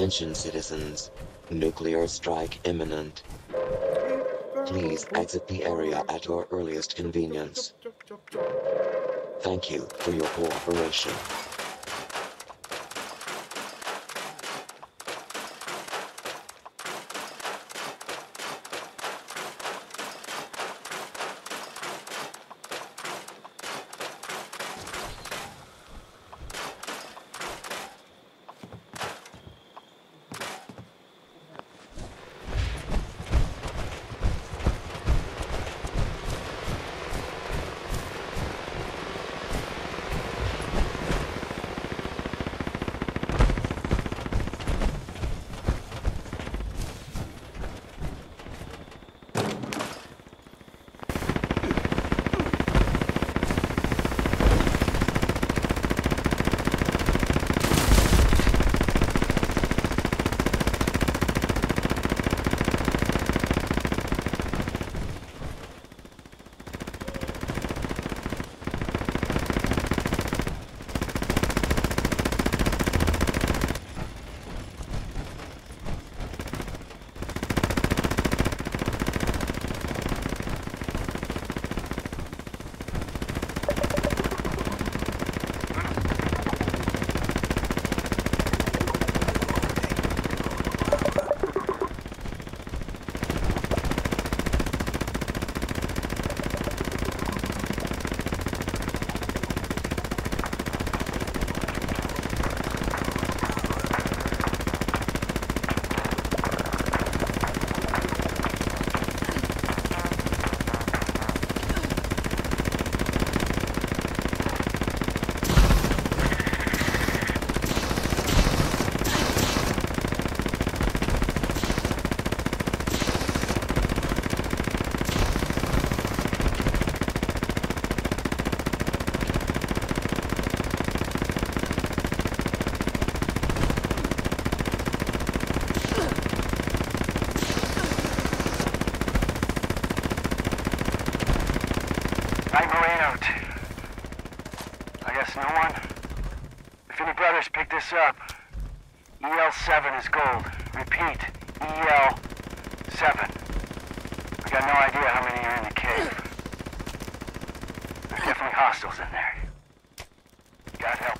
Attention citizens. Nuclear strike imminent. Please exit the area at your earliest convenience. Thank you for your cooperation. Others pick this up. EL-7 is gold. Repeat, EL-7. We got no idea how many are in the cave. There's definitely hostiles in there. God help.